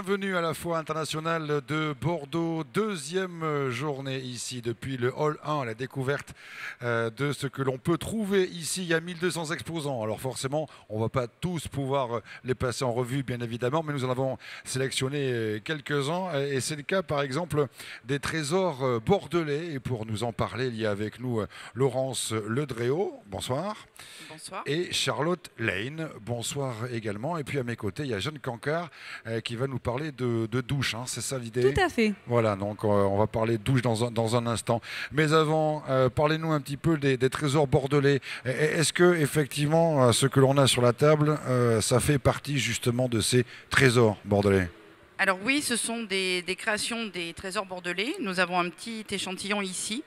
Bienvenue à la Foire internationale de Bordeaux, deuxième journée ici depuis le Hall 1, la découverte euh, de ce que l'on peut trouver ici. Il y a 1200 exposants, alors forcément on ne va pas tous pouvoir les passer en revue bien évidemment, mais nous en avons sélectionné quelques-uns et c'est le cas par exemple des trésors euh, bordelais et pour nous en parler il y a avec nous euh, Laurence Ledréau, bonsoir. Bonsoir. Et Charlotte Lane, bonsoir également. Et puis à mes côtés il y a Jeanne Cancard qui va nous parler de, douche, hein, c'est ça l'idée Tout à fait. Voilà, donc euh, on va parler de douche dans un, dans un instant. Mais avant, euh, parlez-nous un petit peu des, trésors bordelais. Est-ce que effectivement, euh, ce que l'on a sur la table, ça fait partie justement de ces trésors bordelais? Alors oui, ce sont des, créations des trésors bordelais. Nous avons un petit échantillon ici.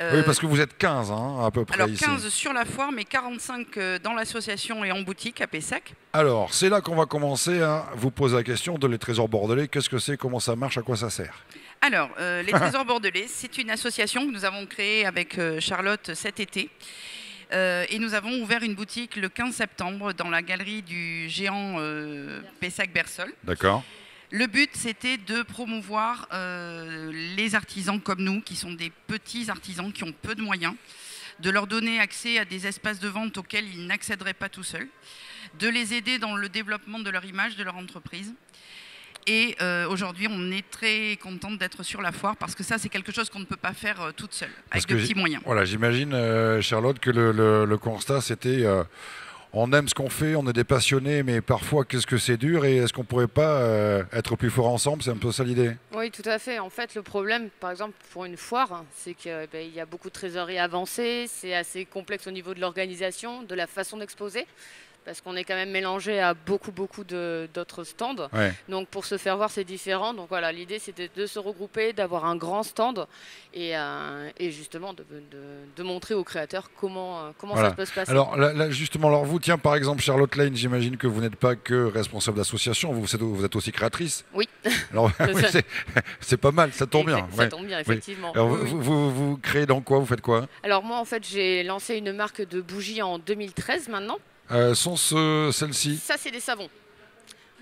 Oui, parce que vous êtes 15 hein, à peu près. Alors 15 sur la foire, mais 45 dans l'association et en boutique à Pessac. Alors, c'est là qu'on va commencer à vous poser la question de les trésors bordelais. Qu'est-ce que c'est? Comment ça marche? À quoi ça sert? Alors, euh, les trésors bordelais, c'est une association que nous avons créée avec euh, Charlotte cet été. Euh, et nous avons ouvert une boutique le 15 septembre dans la galerie du géant Pessac-Bersol. D'accord. Le but, c'était de promouvoir les artisans comme nous, qui sont des petits artisans qui ont peu de moyens, de leur donner accès à des espaces de vente auxquels ils n'accéderaient pas tout seuls de les aider dans le développement de leur image, de leur entreprise. Et euh, aujourd'hui, on est très contente d'être sur la foire parce que ça, c'est quelque chose qu'on ne peut pas faire euh, toute seule, avec de petits moyens. Voilà, j'imagine, euh, Charlotte, que le, constat, c'était on aime ce qu'on fait, on est des passionnés, mais parfois, qu'est-ce que c'est dur et est-ce qu'on pourrait pas être plus fort ensemble? C'est un peu ça l'idée. Oui, tout à fait. En fait, le problème, par exemple, pour une foire, c'est qu'il ben, y a beaucoup de trésorerie avancée, c'est assez complexe au niveau de l'organisation, de la façon d'exposer parce qu'on est quand même mélangé à beaucoup, beaucoup d'autres stands. Donc pour se faire voir, c'est différent. Donc voilà, l'idée c'était de se regrouper, d'avoir un grand stand et, euh, et justement de, de, montrer aux créateurs comment, euh, comment ça peut se passer. Alors là, justement, alors vous, tiens par exemple Charlotte Lane, j'imagine que vous n'êtes pas que responsable d'association, vous, vous, êtes aussi créatrice. Oui. Alors c'est pas mal, ça tombe bien. Ça tombe bien, effectivement. Alors, vous, vous, vous créez dans quoi? Vous faites quoi? Alors moi en fait j'ai lancé une marque de bougies en 2013 maintenant. Euh, sont ce, celles-ci Ça, c'est des savons.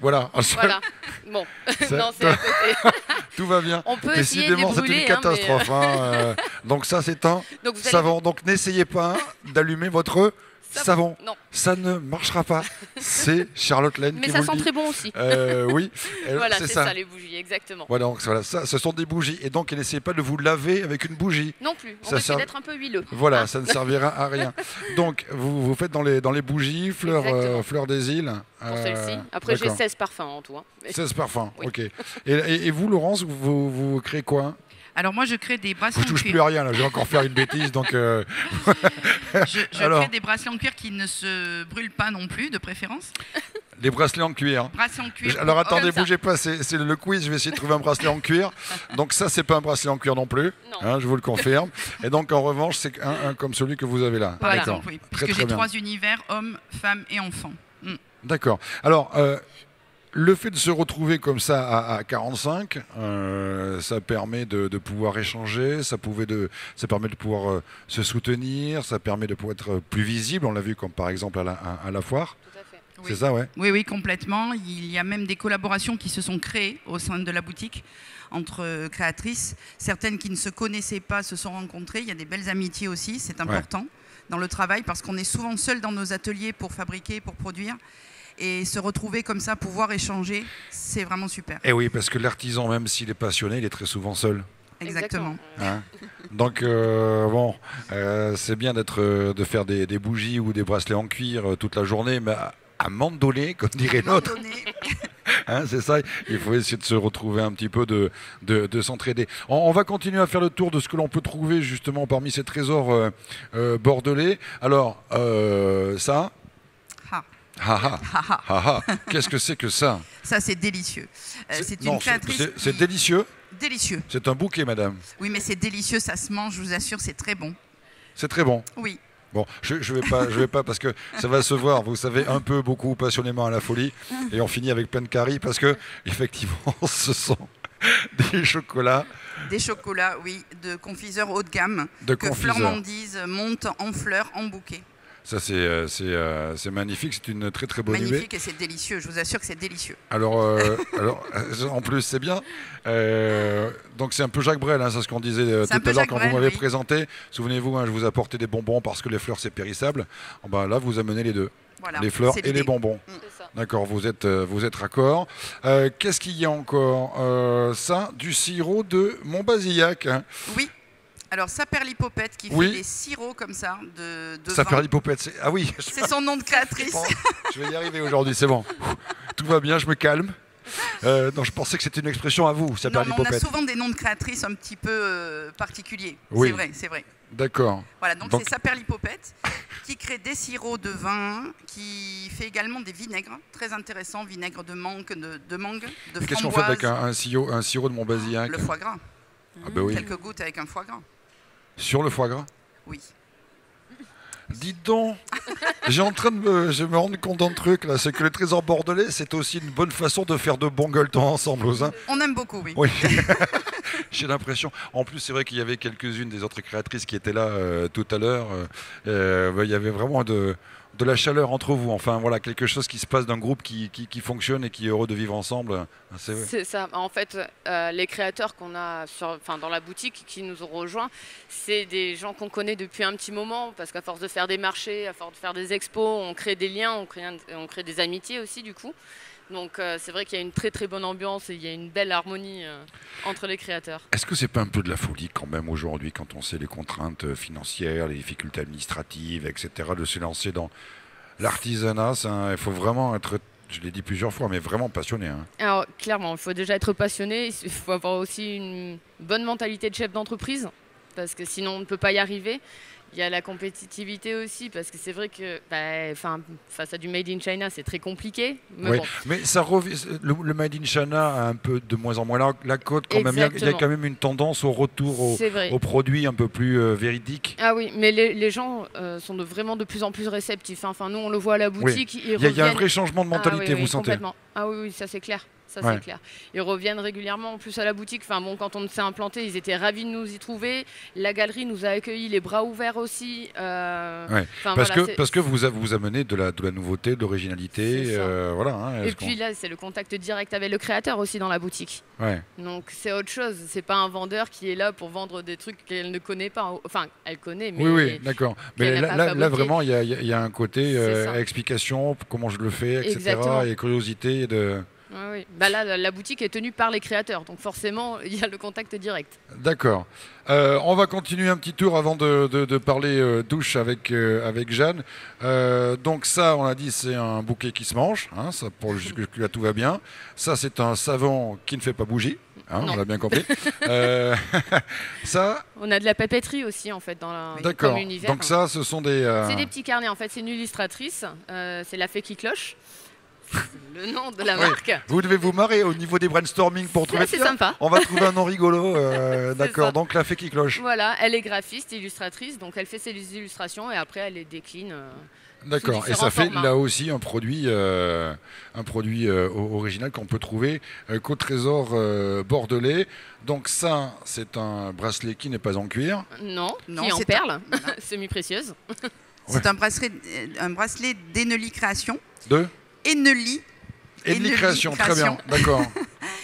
Voilà. Voilà. Bon, non, c'est à côté. Tout va bien. On peut Décidément, c'est une hein, catastrophe. Hein, euh. donc ça, c'est un savon. Donc n'essayez pas d'allumer votre savon. Non. Ça ne marchera pas. C'est Charlotte Lane Mais ça sent très bon aussi. Euh, oui. voilà, c'est ça. les bougies, exactement. Voilà, donc voilà, ça, ce sont des bougies. Et donc, n'essayez pas de vous laver avec une bougie. Non plus. On ça d'être un peu huileux. Voilà, ça ne servira à rien. Donc, vous, vous faites dans les, dans les bougies, fleurs, euh, fleurs des îles. Pour celle-ci. Euh, Après, j'ai 16 parfums en tout. 16 parfums, ok. Et, et, vous, Laurence, vous, vous créez quoi? Alors moi, je crée des bracelets en cuir. Je touche plus à rien, là. je vais encore faire une bêtise. donc. Euh, je, crée des bracelets en cuir qui ne se brûlent pas non plus, de préférence. Des bracelets en cuir. Bracelets en cuir. Alors attendez, bougez pas, c'est le quiz, je vais essayer de trouver un bracelet en cuir. Donc ça, c'est pas un bracelet en cuir non plus, hein, je vous le confirme. Et donc en revanche, c'est un, comme celui que vous avez là. Voilà, oui, parce que j'ai trois univers, hommes, femmes et enfants. Mm. D'accord. Alors, euh, le fait de se retrouver comme ça à, 45, euh, ça permet de, pouvoir échanger, ça, pouvait de, ça permet de pouvoir euh, se soutenir, ça permet de pouvoir être plus visible. On l'a vu comme par exemple à la, foire. C'est ça, ouais. Oui, oui, complètement. Il y a même des collaborations qui se sont créées au sein de la boutique entre créatrices. Certaines qui ne se connaissaient pas se sont rencontrées. Il y a des belles amitiés aussi, c'est important dans le travail parce qu'on est souvent seul dans nos ateliers pour fabriquer, pour produire et se retrouver comme ça, pouvoir échanger, c'est vraiment super. Et eh oui, parce que l'artisan, même s'il est passionné, il est très souvent seul. Exactement. Hein Donc euh, bon, euh, c'est bien d'être, euh, de faire des, bougies ou des bracelets en cuir toute la journée, mais à, à comme dirait l'autre. Hein, c'est ça, il faut essayer de se retrouver un petit peu, de, de, s'entraider. On, va continuer à faire le tour de ce que l'on peut trouver justement parmi ces trésors bordelais. Alors, ça, Qu'est-ce que c'est que ça Ça, c'est délicieux. Euh, c'est une créatrice. C'est délicieux Délicieux. C'est un bouquet, madame. Oui, mais c'est délicieux, ça se mange, je vous assure, c'est très bon. C'est très bon Oui. Bon, je ne vais, pas, je vais pas parce que ça va se voir, vous savez, un peu, beaucoup, passionnément à la folie. Et on finit avec plein de caries parce que, effectivement, ce sont des chocolats. Des chocolats, oui, de confiseurs haut de gamme. De que Fleur monte en fleurs, en bouquet. Ça, c'est euh, c'est, euh, c'est magnifique. C'est une très très bonne idée. Magnifique et c'est délicieux. Je vous assure que c'est délicieux. Alors, euh, alors en plus, c'est bien. Euh, donc, c'est un peu Jacques Brel, hein, c'est ce qu'on disait C'est tout à l'heure quand Brel, vous m'avez oui. présenté. Souvenez-vous, hein, je vous apportais des bonbons parce que les fleurs, c'est périssable. Oh, ben, là, vous amenez les deux, Voilà. les fleurs et les bonbons. Ça. D'accord, vous êtes, vous êtes raccord. Euh, Qu'est-ce qu'il y a encore? Euh, Ça, du sirop de Montbazillac. hein. Oui. Alors, Saperlipopette qui Oui. fait des sirops comme ça de, de l'hypopète. c'est- Ah oui, C'est son nom de créatrice. Je vais y arriver aujourd'hui, c'est bon. Tout va bien, je me calme. Euh, non, je pensais que c'était une expression à vous, Non, mais on a souvent des noms de créatrices un petit peu euh, particuliers. Oui. C'est vrai, c'est vrai. D'accord. Voilà, donc, Donc- c'est Saperlipopette qui crée des sirops de vin, qui fait également des vinaigres très intéressants, vinaigre de mangue, de, de mangue, de Qu'est-ce qu'on fait avec un, un sirop, un sirop de Montbazillac? Le foie gras. Ah oui. Quelques gouttes avec un foie gras. Sur le foie gras Oui. Dites donc, j'ai en train de me, je me rendre compte d'un truc là, c'est que le trésor bordelais, c'est aussi une bonne façon de faire de bons gueuletons ensemble aux uns. On aime beaucoup, oui. Oui, j'ai l'impression. En plus, c'est vrai qu'il y avait quelques-unes des autres créatrices qui étaient là euh, tout à l'heure. Euh, euh, bah, il y avait vraiment de, de la chaleur entre vous. Enfin, voilà, quelque chose qui se passe d'un groupe qui, qui, fonctionne et qui est heureux de vivre ensemble. C'est ça. En fait, euh, les créateurs qu'on a sur, dans la boutique qui nous ont rejoints, c'est des gens qu'on connaît depuis un petit moment parce qu'à force de faire des marchés, à force de faire des expos, on crée des liens, on crée, on crée des amitiés aussi du coup. Donc euh, c'est vrai qu'il y a une très très bonne ambiance et il y a une belle harmonie euh, entre les créateurs. Est-ce que c'est pas un peu de la folie quand même aujourd'hui quand on sait les contraintes euh, financières, les difficultés administratives, etc. de se lancer dans l'artisanat? Il faut vraiment être, je l'ai dit plusieurs fois, mais vraiment passionné. hein. Alors clairement, il faut déjà être passionné, il faut avoir aussi une bonne mentalité de chef d'entreprise parce que sinon on ne peut pas y arriver. Il y a la compétitivité aussi parce que c'est vrai que bah, face à du made in China c'est très compliqué. Mais Oui, bon, Mais ça revient, le, le Made in China a un peu de moins en moins la, la cote quand même. Il y a- quand même une tendance au retour au- aux produits un peu plus euh, véridiques. Ah oui, mais les, les gens euh, sont de, vraiment de plus en plus réceptifs. hein. Enfin, nous, on le voit à la boutique. Ils Il y, a- il y a un vrai changement de Ah mentalité, oui, vous sentez complètement. Ah oui, oui, ça c'est clair. Ça Ouais. c'est clair. Ils reviennent régulièrement en plus à la boutique. Enfin bon, quand on s'est implanté, ils étaient ravis de nous y trouver. La galerie nous a accueillis les bras ouverts aussi. Euh, Ouais, enfin, Parce voilà, que, parce que vous, vous amenez de la, de la nouveauté, de l'originalité. Euh, voilà, hein, Et puis là, c'est le contact direct avec le créateur aussi dans la boutique. ouais. Donc c'est autre chose. C'est pas un vendeur qui est là pour vendre des trucs qu'elle ne connaît pas. Enfin, elle connaît, mais Oui, oui, d'accord. Mais là, là- vraiment, il y y y a un côté euh, explication, comment je le fais, etc. Exactement. Et curiosité de. Oui. Bah là, la- la boutique est tenue par les créateurs, donc forcément, il y a le contact direct. D'accord. Euh, on va continuer un petit tour avant de, de- de parler euh, douche avec, euh, avec Jeanne. Donc ça, on a dit, c'est un bouquet qui se mange. hein, ça, pour jusque-là, tout va bien. Ça, c'est un savon qui ne fait pas bougie. hein, on l'a bien compris. Euh, ça, On a de la papeterie aussi, en fait, dans la d'accord. Donc ça, ce sont des... euh, C'est des petits carnets, en fait, c'est une illustratrice, euh, c'est la fée qui cloche. Le nom de la Oui. marque. Vous devez vous marrer au niveau des brainstorming pour trouver... C'est sympa. On va trouver un nom rigolo. euh, D'accord. Donc la fée qui cloche. Voilà, elle est graphiste, illustratrice, donc elle fait ses illustrations et après elle les décline. euh. D'accord. Et ça fait formats. là aussi un produit, euh, un produit euh, original qu'on peut trouver euh, qu'au trésor euh, bordelais. Donc ça, c'est un bracelet qui n'est pas en cuir. Non, Non, qui est en c'est perles, Voilà. semi-précieuse. C'est un bracelet, un bracelet d'Eneli Création. De? Eneli, Enely Enely Création. Très bien. D'accord.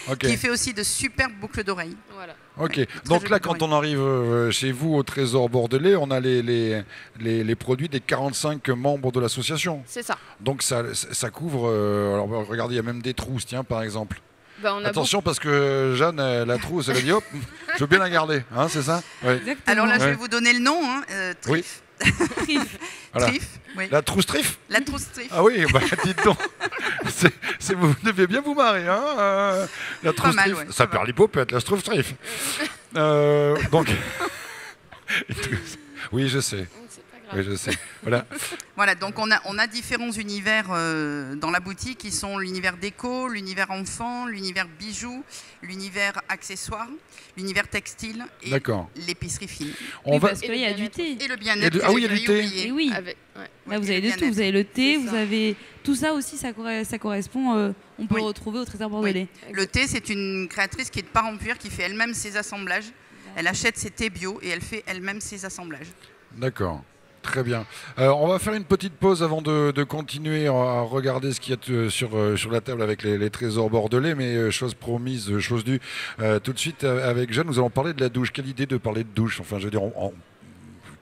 Ok. qui fait aussi de superbes boucles d'oreilles. Voilà. Ok. Ouais, Donc là, quand on arrive euh, chez vous au trésor bordelais, on a les, les, les, les produits des 45 membres de l'association. C'est ça. Donc ça, ça couvre. euh, alors regardez, il y a même des trousses, tiens, par exemple. Bah, on a Attention parce que Jeanne, euh, la trousse, elle a dit hop, je veux bien la garder, hein, c'est ça? Ouais. Alors là, je Ouais. vais vous donner le nom. Hein, euh, Oui. Trif. Voilà. Trif, oui. La trousse trif La trousse Trif. Ah oui, bah dites donc. C'est- c'est- vous devez bien vous marrer, hein euh, La trousse mal, trif. ouais, ça perd va. l'hypopète, la trousse trif. Euh, donc. oui, je sais. Oui, je sais. Voilà. Voilà, donc on a, on a différents univers euh, dans la boutique qui sont l'univers déco, l'univers enfant, l'univers bijoux, l'univers accessoires, l'univers textile et l'épicerie fine. On Oui, va. parce qu'il y a du thé. Et le bien-être. ah oui, il y a du thé. Et oui, Avec- ouais. là vous avez de tout. Vous avez le thé, vous ça. avez tout ça aussi, ça, corre- ça correspond. euh, on peut Oui. le retrouver au Trésor Bordelais. Le thé, c'est une créatrice qui est de part en cuir, qui fait elle-même ses assemblages. Elle achète ses thés bio et elle fait elle-même ses assemblages. D'accord. Très bien. Euh, on va faire une petite pause avant de, continuer à regarder ce qu'il y a euh, sur, euh, sur la table avec les, trésors bordelais, mais chose promise, chose due. Tout de suite, avec Jeanne, nous allons parler de la douche. Quelle idée de parler de douche? Enfin, je veux dire,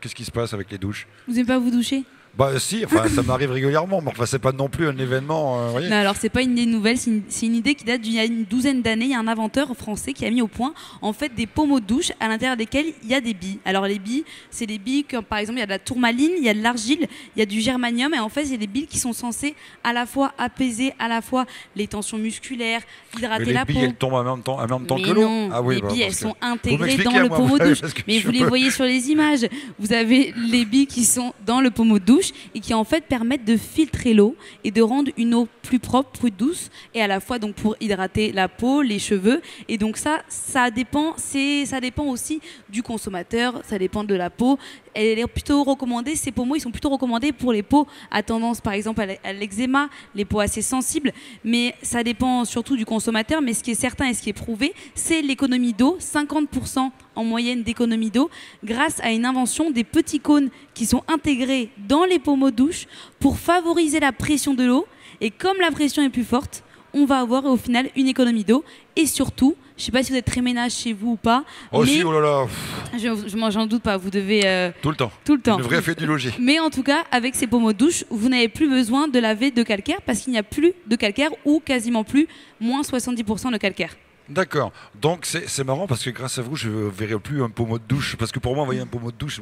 qu'est-ce qui se passe avec les douches? Vous n'aimez pas vous doucher? Bah si, enfin, ça m'arrive régulièrement, mais enfin, c'est pas non plus un événement, euh, voyez Non, alors c'est pas une idée nouvelle, c'est une, idée qui date d'il y a une douzaine d'années. Il y a un inventeur français qui a mis au point en fait des pommeaux de douche à l'intérieur desquels il y a des billes. Alors les billes, c'est des billes comme par exemple il y a de la tourmaline, il y a de l'argile, il y a du germanium et en fait c'est des billes qui sont censées à la fois apaiser à la fois les tensions musculaires, hydrater les la billes, peau. elles tombent en même temps, en même temps Mais que l'eau Ah oui, les bah, billes, elles que- sont intégrées dans le pommeau de douche. Mais vous les voyez sur les images. Vous avez les billes qui sont dans le pommeau de douche et qui en fait permettent de filtrer l'eau et de rendre une eau plus propre, plus douce et à la fois donc pour hydrater la peau, les cheveux. Et donc ça, ça dépend, c'est, ça dépend aussi du consommateur, ça dépend de la peau. Elle est plutôt recommandée, ces pommeaux, ils sont plutôt recommandés pour les peaux à tendance par exemple à l'e- à l'eczéma, les peaux assez sensibles, mais ça dépend surtout du consommateur. Mais ce qui est certain et ce qui est prouvé, c'est l'économie d'eau, 50% en moyenne d'économie d'eau, grâce à une invention des petits cônes qui sont intégrés dans les pommeaux de douche pour favoriser la pression de l'eau. Et comme la pression est plus forte, on va avoir au final une économie d'eau. Et surtout, je ne sais pas si vous êtes très ménage chez vous ou pas, Oh mais si, oh là là, je, je m'en- j'en doute pas, vous devez euh, tout le temps. tout le temps. Une vraie fête du logis. Mais en tout cas, avec ces pommeaux de douche, vous n'avez plus besoin de laver de calcaire parce qu'il n'y a plus de calcaire ou quasiment plus, moins 70% de calcaire. D'accord. Donc c'est marrant parce que grâce à vous, je ne verrai plus un pommeau de douche. Parce que pour moi, vous voyez un pommeau de douche,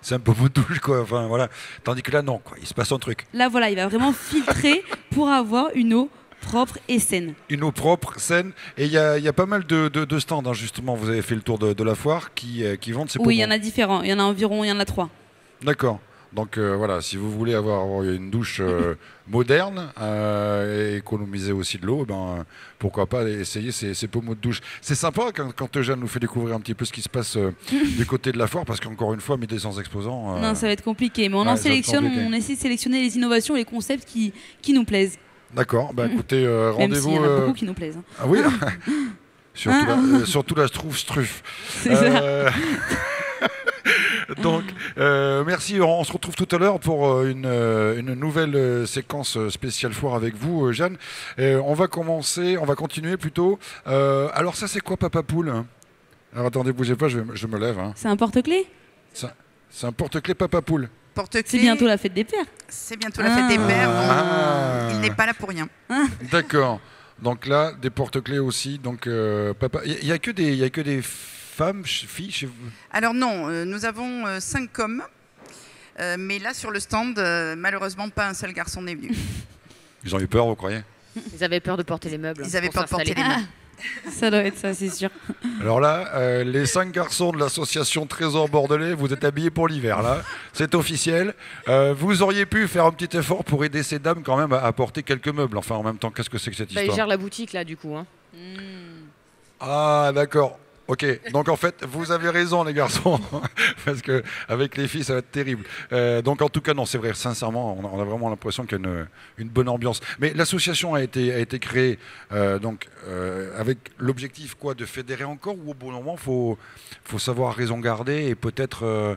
c'est un pommeau de douche, quoi. Enfin, voilà. Tandis que là, non, quoi. Il se passe un truc. Là, voilà, il va vraiment filtrer pour avoir une eau propre et saine. Une eau propre, saine. Et il y a, il y a pas mal de, de- de stands, hein, justement. Vous avez fait le tour de, de la foire qui, euh, qui vendent ces. Oui, il y en a différents. Il y en a environ, il y en a trois. D'accord. Donc euh, voilà, si vous voulez avoir une douche euh, moderne euh, et économiser aussi de l'eau, eh ben, pourquoi pas essayer ces, ces pommeaux de douche. C'est sympa quand, quand Eugène nous fait découvrir un petit peu ce qui se passe du côté de la foire, parce qu'encore une fois, 1200 exposants. Non, ça va être compliqué. Mais on ouais, en sélectionne, on essaie de sélectionner les innovations, les concepts qui, qui nous plaisent. D'accord, bah, écoutez, euh, Même rendez-vous. y en a euh, beaucoup qui nous plaisent. hein. Ah oui surtout, Ah. la, euh, surtout la Struffe. Ça. Euh, Donc, euh, merci. On se retrouve tout à l'heure pour euh, une, euh, une nouvelle euh, séquence euh, spéciale foire avec vous, euh, Jeanne. Euh, on va commencer, on va continuer plutôt. Euh, alors, ça, c'est quoi, Papa Poule? Alors, attendez, bougez pas, je, vais- je me lève. hein. C'est un porte-clés? C'est un porte-clés Papa Poule. C'est bientôt la fête des pères. C'est bientôt la fête des pères. donc Ah. Il n'est pas là pour rien. D'accord. Donc là, des porte-clés aussi. Donc, euh, papa, il n'y a, que des- il y a que des femmes, filles chez vous? Alors non, euh, nous avons euh, cinq. Euh, mais là, sur le stand, euh, malheureusement, pas un seul garçon n'est venu. Ils ont eu peur, vous croyez? Ils avaient peur de porter les meubles. Ils avaient peur de porter les meubles. Ça doit être ça, c'est sûr. Alors là, euh, les cinq garçons de l'association Trésor Bordelais, vous êtes habillés pour l'hiver, là. C'est officiel. Euh, vous auriez pu faire un petit effort pour aider ces dames quand même à apporter quelques meubles. Enfin, en même temps, qu'est-ce que c'est que cette Bah, ils histoire gèrent la boutique là du coup. Hein. Ah, d'accord. Ok, donc en fait, vous avez raison, les garçons, parce que avec les filles, ça va être terrible. Euh, donc en tout cas, non, c'est vrai, sincèrement, on a, vraiment l'impression qu'il y a une, bonne ambiance. Mais l'association a été, créée euh, donc, euh, avec l'objectif quoi, de fédérer encore, ou au bon moment, il faut, faut savoir raison garder et peut-être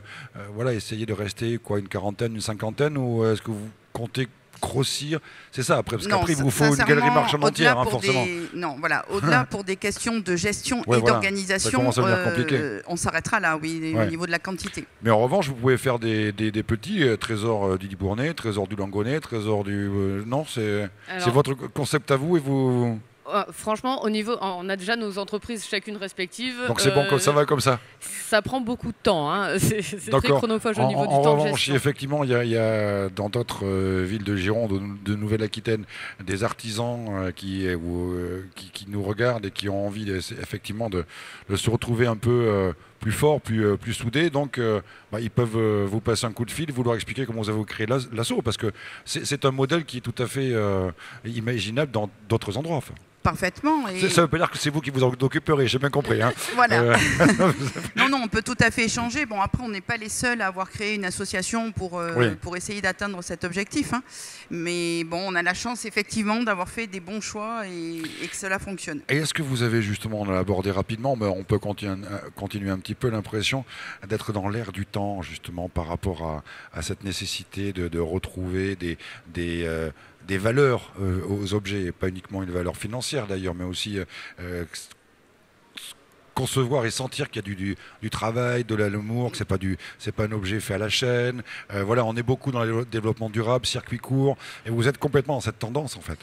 voilà, essayer de rester quoi, une quarantaine, une cinquantaine, ou est-ce que vous comptez grossir C'est ça après, parce Non, qu'après, il vous faut une galerie marchande entière, hein, forcément. des- Non, voilà, au-delà pour des questions de gestion Ouais, et voilà. D'organisation, compliqué. on s'arrêtera là, oui, Ouais. au niveau de la quantité. Mais en revanche, vous pouvez faire des, des- des petits euh, trésors euh, du Libournais, trésor du Langonnet, trésor du. euh, non, c'est c'est Alors, votre concept à vous et vous. Euh, franchement, au niveau, on a déjà nos entreprises chacune respectives. Donc c'est bon, Euh, comme ça va comme ça. Ça prend beaucoup de temps. Hein. C'est très chronophage En, au niveau du temps revanche, effectivement, il y, a- il y a dans d'autres euh, villes de Gironde, de, de Nouvelle-Aquitaine, des artisans euh, qui, euh, ou, euh, qui, qui nous regardent et qui ont envie effectivement de, de se retrouver un peu euh, plus fort, plus, euh, plus soudés. Donc, euh, bah, ils peuvent euh, vous passer un coup de fil, vous leur expliquer comment vous avez créé l'as- l'assaut, parce que c'est un modèle qui est tout à fait imaginable dans d'autres endroits. enfin. Parfaitement. Et Ça veut pas dire que c'est vous qui vous en occuperez, j'ai bien compris. hein. voilà. Euh, Non, non, on peut tout à fait échanger. Bon, après, on n'est pas les seuls à avoir créé une association pour, euh, Oui. pour essayer d'atteindre cet objectif. hein. Mais bon, on a la chance, effectivement, d'avoir fait des bons choix et, et que cela fonctionne. Et est-ce que vous avez justement, on l'a abordé rapidement, mais on peut continuer, un- continuer un petit peu l'impression d'être dans l'air du temps, justement, par rapport à, cette nécessité de, retrouver des, des, euh, des valeurs euh, aux objets, et pas uniquement une valeur financière d'ailleurs, mais aussi euh, concevoir et sentir qu'il y a du, du, travail, de l'amour, que c'est pas pas un objet fait à la chaîne. Voilà, on est beaucoup dans le développement durable, circuit court, et vous êtes complètement dans cette tendance en fait.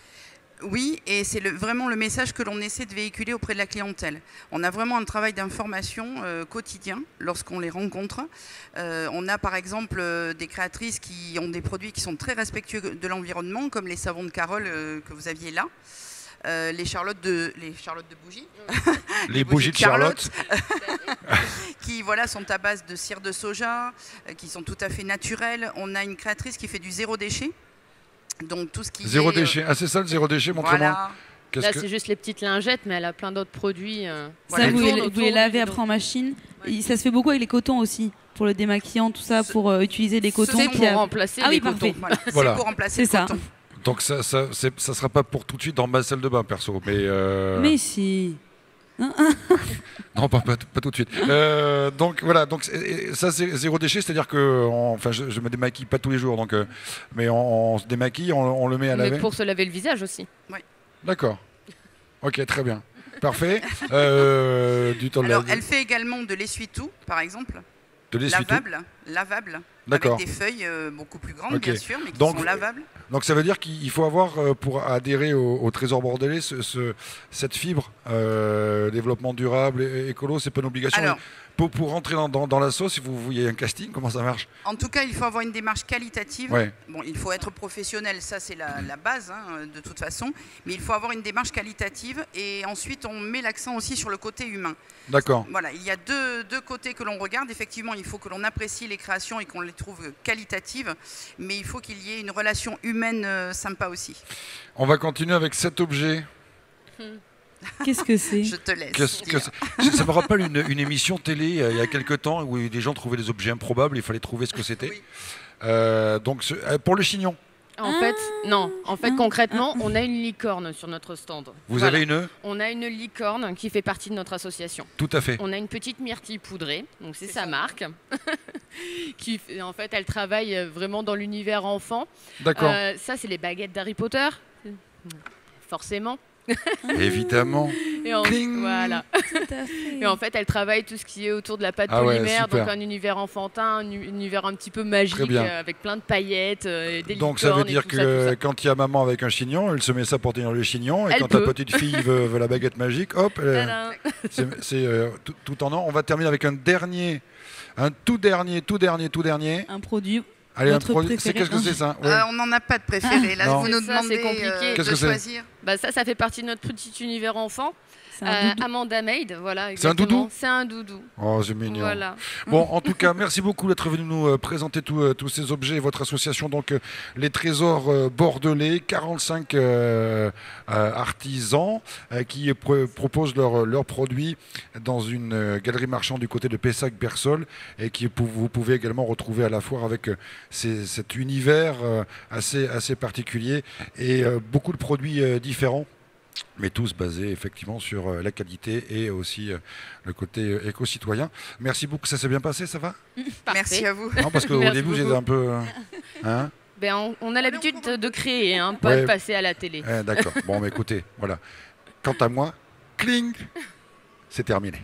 Oui, et c'est vraiment le message que l'on essaie de véhiculer auprès de la clientèle. On a vraiment un travail d'information euh, quotidien lorsqu'on les rencontre. Euh, on a par exemple euh, des créatrices qui ont des produits qui sont très respectueux de l'environnement, comme les savons de Carole que vous aviez là. Euh, les charlottes de les charlottes de bougies Les bougies de Charlotte, qui voilà sont à base de cire de soja euh, qui sont tout à fait naturelles on a une créatrice qui fait du zéro déchet donc tout ce qui zéro est, euh, déchet. Ah c'est ça le zéro déchet, montrez-moi. voilà Là, que- c'est juste les petites lingettes, mais elle a plein d'autres produits. euh, Voilà, ça, vous, les- vous les lavez après en machine. Ouais. Et Ça se fait beaucoup avec les cotons aussi, pour le démaquillant, tout ça, Ce- pour euh, utiliser les cotons. c'est pour à- remplacer Ah les oui, cotons. parfait. Voilà, Voilà. c'est pour remplacer C'est le ça. coton. Donc ça, ça sera pas pour tout de suite dans ma salle de bain perso, mais, euh, Mais si. non pas, pas, pas tout de suite. Euh, donc voilà, donc ça c'est zéro déchet, c'est-à-dire que, on- enfin, je, je me démaquille pas tous les jours, donc, euh, mais on, on se démaquille, on, on le met à Mais laver. pour se laver le visage aussi. D'accord. Ok, très bien. Parfait. Euh, du temps de Alors, la- elle fait également de l'essuie-tout, par exemple, de l'essuie-tout. lavable, lavable, D'accord. avec des feuilles euh, beaucoup plus grandes, bien sûr, mais qui Donc, sont lavables. Donc ça veut dire qu'il faut avoir, euh, pour adhérer au, au Trésor bordelais, ce- ce- cette fibre, euh, développement durable, et, écolo, c'est pas une obligation. Alors, Pour, pour rentrer dans, dans- dans la sauce, si vous voyez un casting, comment ça marche? En tout cas, il faut avoir une démarche qualitative. Ouais. Bon, il faut être professionnel, ça c'est la, la base hein, de toute façon, mais il faut avoir une démarche qualitative et ensuite on met l'accent aussi sur le côté humain. D'accord. Voilà, il y a deux, deux côtés que l'on regarde. Effectivement, il faut que l'on apprécie les créations et qu'on les trouve qualitatives, mais il faut qu'il y ait une relation humaine euh, sympa aussi. On va continuer avec cet objet. Qu'est-ce que c'est? Je te laisse. Qu'est-ce que ça me rappelle une, une émission télé euh, il y a quelques temps où des gens trouvaient des objets improbables, il fallait trouver ce que c'était. Oui. Euh, donc ce- euh, pour le chignon, En fait, non. En fait, ah, concrètement, on a une licorne sur notre stand. vous Voilà. avez une On a une licorne qui fait partie de notre association. Tout à fait. On a une petite myrtille poudrée, donc c'est sa marque. qui, fait- en fait, elle travaille euh, vraiment dans l'univers enfant. D'accord. Euh, ça, c'est les baguettes d'Harry Potter. Forcément. Évidemment. Et en, voilà. Et en fait, elle travaille tout ce qui est autour de la pâte Ah polymère, donc un univers enfantin, un univers un petit peu magique, euh, avec plein de paillettes, euh, et des Donc ça veut dire tout que ça, tout ça. quand il y a maman avec un chignon, elle se met ça pour tenir le chignon, et Elle quand la peut. petite fille veut, veut la baguette magique, hop, c'est c'est, euh, tout, tout en an. On va terminer avec un dernier, un tout dernier, tout dernier, tout dernier. Un produit. Allez, un Votre. C'est préféré. qu'est-ce que c'est ça Ouais. Euh, on n'en a pas de préféré. Là, Non. vous nous Ça, c'est demandez compliqué. euh, de que choisir. Bah, ça, ça fait partie de notre petit univers enfant. C'est un Euh, doudou. Amanda Maid, voilà. C'est un doudou C'est un doudou. Oh, c'est mignon. Voilà. Bon, en tout cas, merci beaucoup d'être venu nous euh, présenter tout, euh, tous ces objets. Votre association, donc, euh, les Trésors euh, Bordelais, 45 euh, euh, artisans euh, qui pro- proposent leurs produits dans une euh, galerie marchande du côté de Pessac-Bersol et qui vous pouvez également retrouver à la foire avec euh, ces- cet univers euh, assez, assez particulier et euh, beaucoup de produits euh, différents. Mais tous basés effectivement sur euh, la qualité et aussi euh, le côté euh, éco-citoyen. Merci beaucoup, ça s'est bien passé, ça va? Parfait. Merci à vous. Non, parce qu'au début, j'étais un peu. hein? Ben, on, on a l'habitude de, de créer, hein, pas Ouais. de passer à la télé. Eh, D'accord. Bon, mais écoutez, voilà. Quant à moi, cling, c'est terminé.